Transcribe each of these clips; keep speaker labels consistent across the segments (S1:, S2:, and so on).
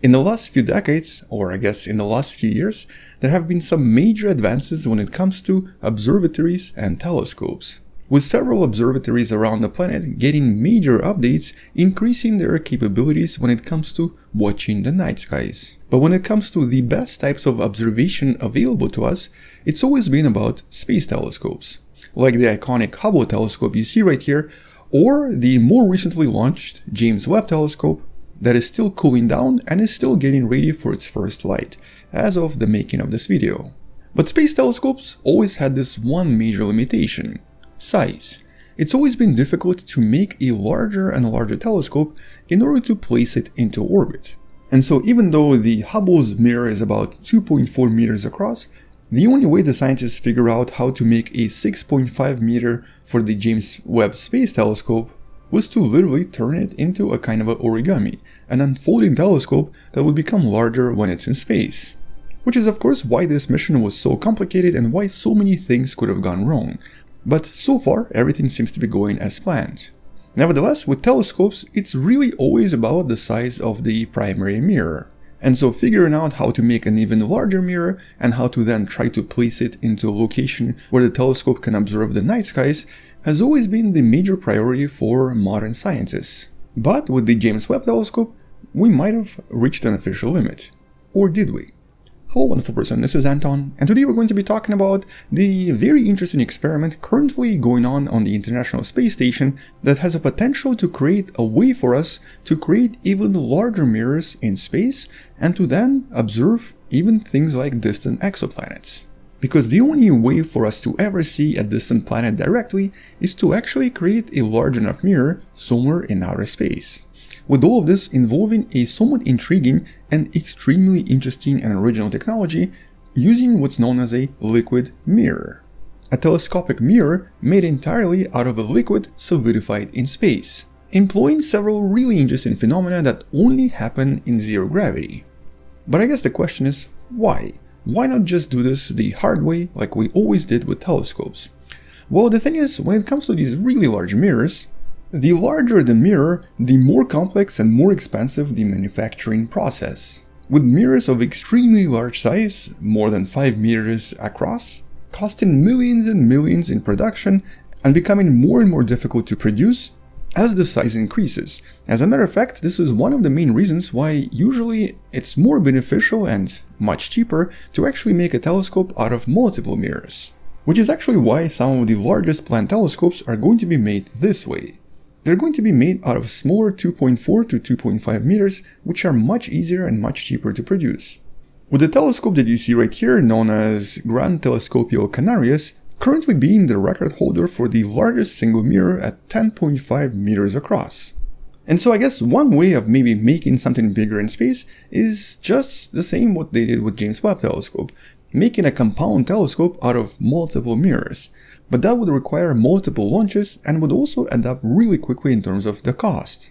S1: In the last few decades, or I guess in the last few years, there have been some major advances when it comes to observatories and telescopes. With several observatories around the planet getting major updates, increasing their capabilities when it comes to watching the night skies. But when it comes to the best types of observation available to us, it's always been about space telescopes. Like the iconic Hubble telescope you see right here, or the more recently launched James Webb telescope, that is still cooling down and is still getting ready for its first flight, as of the making of this video. But space telescopes always had this one major limitation, size. It's always been difficult to make a larger and larger telescope in order to place it into orbit. And so even though the Hubble's mirror is about 2.4 meters across, the only way the scientists figure out how to make a 6.5 meter for the James Webb Space Telescope was to literally turn it into a kind of an origami, an unfolding telescope that would become larger when it's in space. Which is of course why this mission was so complicated and why so many things could have gone wrong. But so far, everything seems to be going as planned. Nevertheless, with telescopes, it's really always about the size of the primary mirror. And so figuring out how to make an even larger mirror and how to then try to place it into a location where the telescope can observe the night skies has always been the major priority for modern scientists. But with the James Webb telescope, we might have reached an official limit. Or did we? Hello wonderful person, this is Anton, and today we're going to be talking about the very interesting experiment currently going on on the International Space Station that has a potential to create a way for us to create even larger mirrors in space and to then observe even things like distant exoplanets. Because the only way for us to ever see a distant planet directly is to actually create a large enough mirror somewhere in outer space. With all of this involving a somewhat intriguing and extremely interesting and original technology using what's known as a liquid mirror. A telescopic mirror made entirely out of a liquid solidified in space, employing several really interesting phenomena that only happen in zero gravity. But I guess the question is, why? Why not just do this the hard way like we always did with telescopes? Well, the thing is, when it comes to these really large mirrors, the larger the mirror, the more complex and more expensive the manufacturing process. With mirrors of extremely large size, more than 5 meters across, costing millions and millions in production and becoming more and more difficult to produce, as the size increases. As a matter of fact, this is one of the main reasons why usually it's more beneficial and much cheaper to actually make a telescope out of multiple mirrors. Which is actually why some of the largest planned telescopes are going to be made this way. They're going to be made out of smaller 2.4 to 2.5 meters, which are much easier and much cheaper to produce. With the telescope that you see right here, known as Gran Telescopio Canarias, currently being the record holder for the largest single mirror at 10.5 meters across. And so I guess one way of maybe making something bigger in space is just the same what they did with James Webb Telescope, making a compound telescope out of multiple mirrors. But that would require multiple launches and would also add up really quickly in terms of the cost.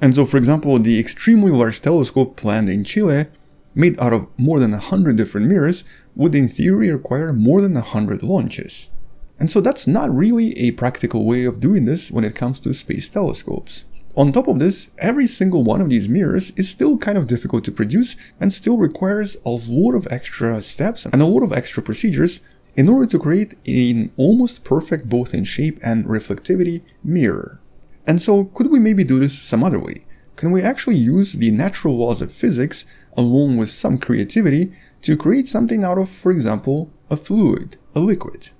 S1: And so for example, the extremely large telescope planned in Chile made out of more than 100 different mirrors would in theory require more than 100 launches. And so that's not really a practical way of doing this when it comes to space telescopes. On top of this, every single one of these mirrors is still kind of difficult to produce and still requires a lot of extra steps and a lot of extra procedures in order to create an almost perfect both in shape and reflectivity mirror. And so could we maybe do this some other way? Can we actually use the natural laws of physics along with some creativity to create something out of, for example, a fluid, a liquid.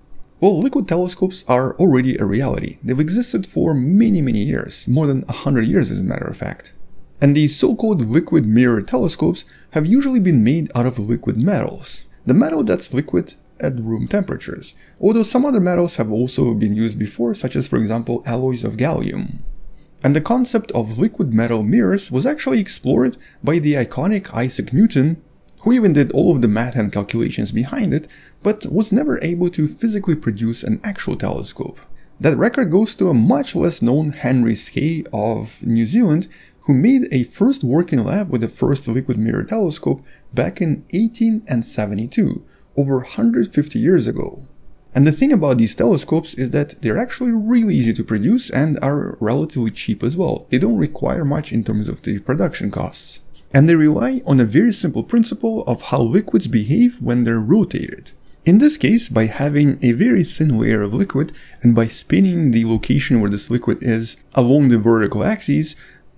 S1: Well, liquid telescopes are already a reality. They've existed for many, many years, more than 100 years as a matter of fact. And these so-called liquid mirror telescopes have usually been made out of liquid metals. The metal that's liquid at room temperatures, although some other metals have also been used before, such as for example alloys of gallium. And the concept of liquid metal mirrors was actually explored by the iconic Isaac Newton, who even did all of the math and calculations behind it, but was never able to physically produce an actual telescope. That record goes to a much less known Henry Skey of New Zealand, who made a first working lab with the first liquid mirror telescope back in 1872, over 150 years ago. And the thing about these telescopes is that they're actually really easy to produce and are relatively cheap as well. They don't require much in terms of the production costs. And they rely on a very simple principle of how liquids behave when they're rotated. In this case, by having a very thin layer of liquid and by spinning the location where this liquid is along the vertical axis,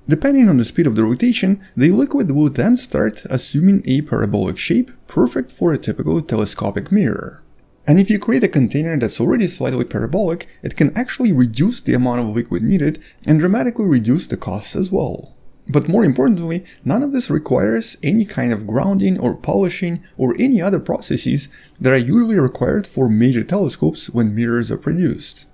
S1: depending on the speed of the rotation, the liquid will then start assuming a parabolic shape perfect for a typical telescopic mirror. And if you create a container that's already slightly parabolic, it can actually reduce the amount of liquid needed and dramatically reduce the costs as well. But more importantly, none of this requires any kind of grounding or polishing or any other processes that are usually required for major telescopes when mirrors are produced.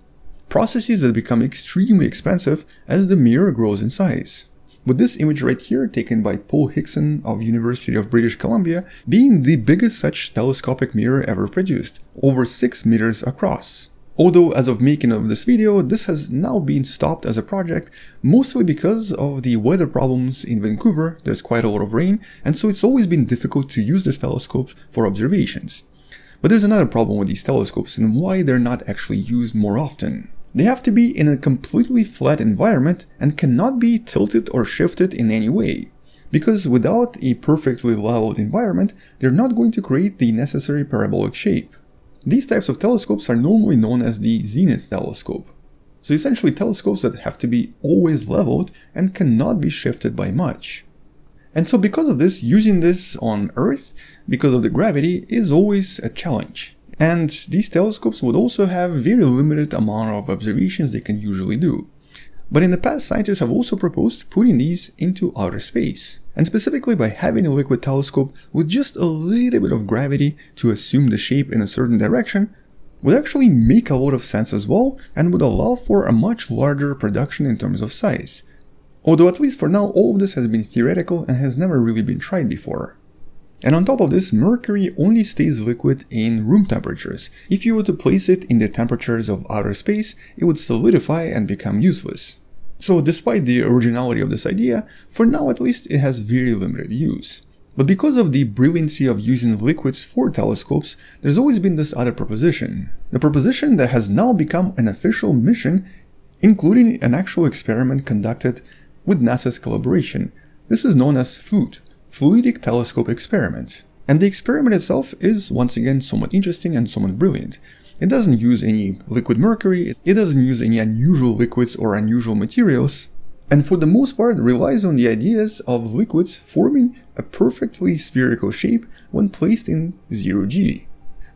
S1: Processes that become extremely expensive as the mirror grows in size with this image right here taken by Paul Hickson of University of British Columbia being the biggest such telescopic mirror ever produced, over 6 meters across. Although as of making of this video, this has now been stopped as a project, mostly because of the weather problems in Vancouver, there's quite a lot of rain, and so it's always been difficult to use this telescope for observations. But there's another problem with these telescopes and why they're not actually used more often. They have to be in a completely flat environment and cannot be tilted or shifted in any way. Because without a perfectly leveled environment, they're not going to create the necessary parabolic shape. These types of telescopes are normally known as the zenith telescope. So essentially telescopes that have to be always leveled and cannot be shifted by much. And so because of this, using this on Earth, because of the gravity, is always a challenge. And these telescopes would also have very limited amount of observations they can usually do. But in the past, scientists have also proposed putting these into outer space, and specifically by having a liquid telescope with just a little bit of gravity to assume the shape in a certain direction would actually make a lot of sense as well and would allow for a much larger production in terms of size. Although at least for now all of this has been theoretical and has never really been tried before. And on top of this, mercury only stays liquid in room temperatures. If you were to place it in the temperatures of outer space, it would solidify and become useless. So despite the originality of this idea, for now at least it has very limited use. But because of the brilliancy of using liquids for telescopes, there's always been this other proposition. The proposition that has now become an official mission, including an actual experiment conducted with NASA's collaboration. This is known as FLUTE, fluidic telescope experiment. And the experiment itself is once again somewhat interesting and somewhat brilliant. It doesn't use any liquid mercury, it doesn't use any unusual liquids or unusual materials, and for the most part relies on the ideas of liquids forming a perfectly spherical shape when placed in zero G,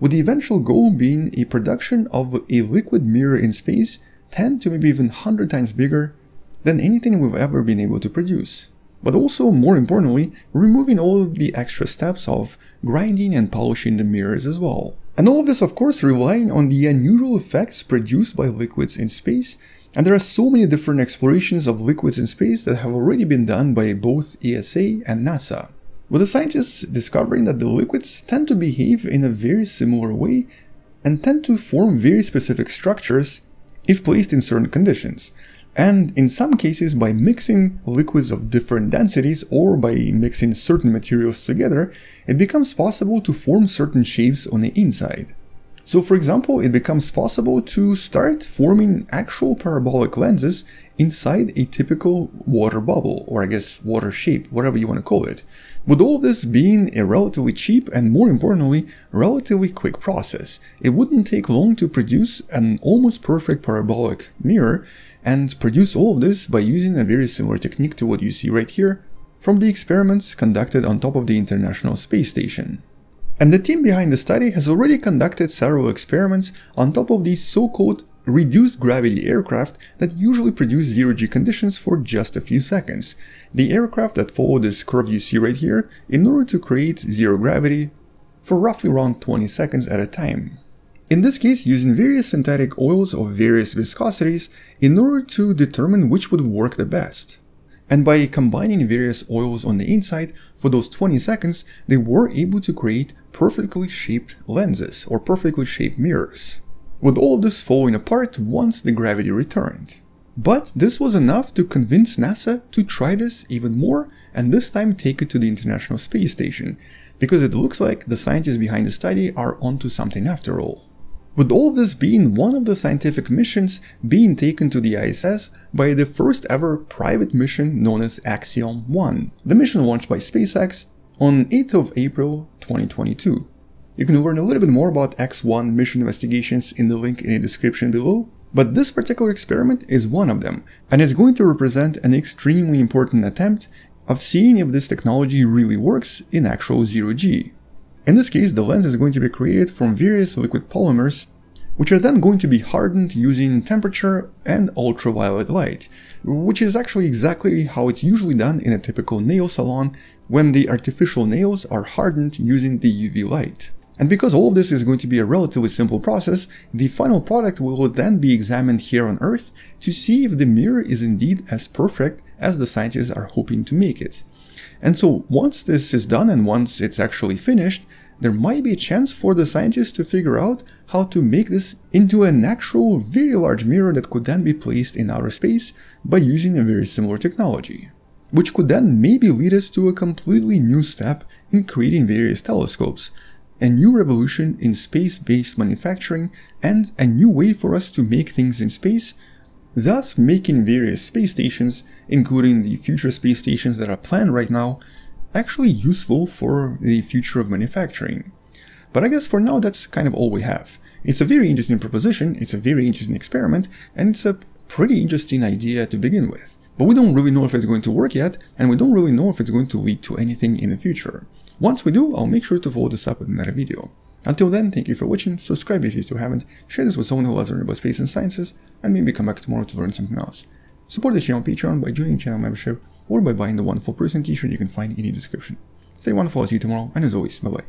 S1: with the eventual goal being a production of a liquid mirror in space 10 to maybe even 100 times bigger than anything we've ever been able to produce but also, more importantly, removing all of the extra steps of grinding and polishing the mirrors as well. And all of this, of course, relying on the unusual effects produced by liquids in space, and there are so many different explorations of liquids in space that have already been done by both ESA and NASA. With the scientists discovering that the liquids tend to behave in a very similar way and tend to form very specific structures if placed in certain conditions and in some cases by mixing liquids of different densities or by mixing certain materials together, it becomes possible to form certain shapes on the inside. So for example, it becomes possible to start forming actual parabolic lenses inside a typical water bubble, or I guess water shape, whatever you want to call it. With all this being a relatively cheap and more importantly, relatively quick process, it wouldn't take long to produce an almost perfect parabolic mirror and produce all of this by using a very similar technique to what you see right here from the experiments conducted on top of the International Space Station. And the team behind the study has already conducted several experiments on top of these so-called reduced gravity aircraft that usually produce zero-g conditions for just a few seconds. The aircraft that follow this curve you see right here in order to create zero gravity for roughly around 20 seconds at a time. In this case, using various synthetic oils of various viscosities in order to determine which would work the best. And by combining various oils on the inside for those 20 seconds, they were able to create perfectly shaped lenses or perfectly shaped mirrors. With all this falling apart once the gravity returned. But this was enough to convince NASA to try this even more and this time take it to the International Space Station, because it looks like the scientists behind the study are onto something after all. With all this being one of the scientific missions being taken to the ISS by the first ever private mission known as Axiom 1, the mission launched by SpaceX on 8th of April 2022. You can learn a little bit more about Ax-1 mission investigations in the link in the description below, but this particular experiment is one of them, and it's going to represent an extremely important attempt of seeing if this technology really works in actual zero-G. In this case, the lens is going to be created from various liquid polymers, which are then going to be hardened using temperature and ultraviolet light, which is actually exactly how it's usually done in a typical nail salon when the artificial nails are hardened using the UV light. And because all of this is going to be a relatively simple process, the final product will then be examined here on Earth to see if the mirror is indeed as perfect as the scientists are hoping to make it. And so once this is done and once it's actually finished, there might be a chance for the scientists to figure out how to make this into an actual very large mirror that could then be placed in outer space by using a very similar technology. Which could then maybe lead us to a completely new step in creating various telescopes, a new revolution in space-based manufacturing and a new way for us to make things in space, thus making various space stations, including the future space stations that are planned right now, actually useful for the future of manufacturing. But I guess for now that's kind of all we have. It's a very interesting proposition, it's a very interesting experiment, and it's a pretty interesting idea to begin with. But we don't really know if it's going to work yet, and we don't really know if it's going to lead to anything in the future. Once we do, I'll make sure to follow this up with another video. Until then, thank you for watching, subscribe if you still haven't, share this with someone who loves learning about space and sciences, and maybe come back tomorrow to learn something else. Support the channel on Patreon by joining channel membership or by buying the wonderful person t-shirt you can find in the description. Stay wonderful, I'll see you tomorrow, and as always, bye bye.